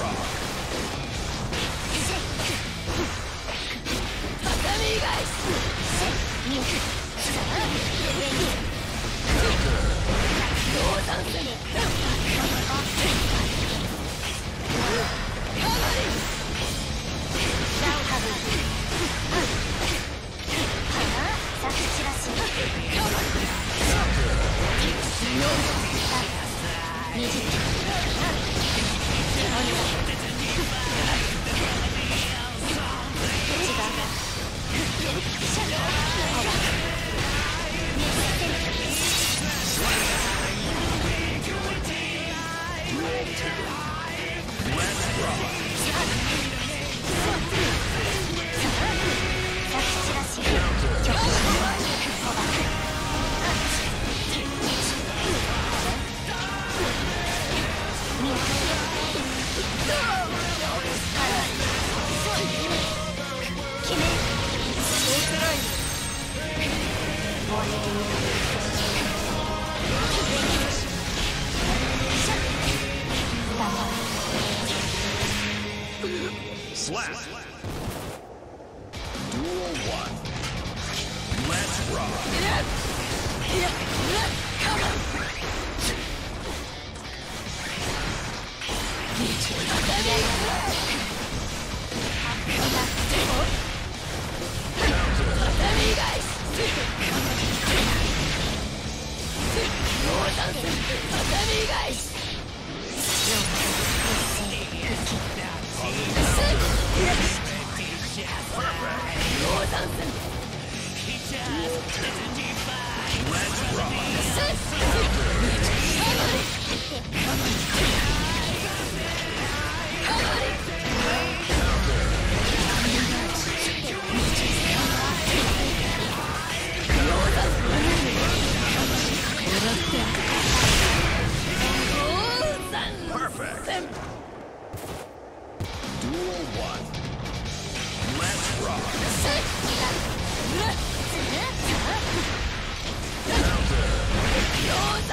20何も Slash. Let's rock.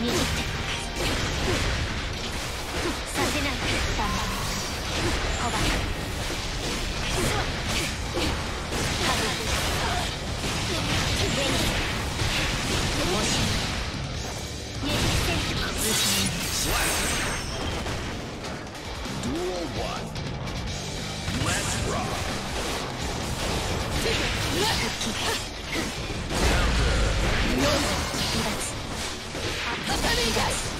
握って Yes!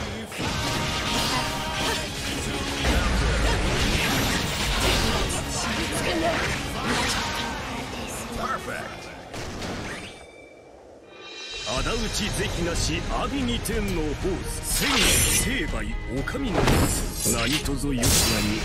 仇討ち是非なし阿炎に天の坊主千成敗お上の。何とぞよしなに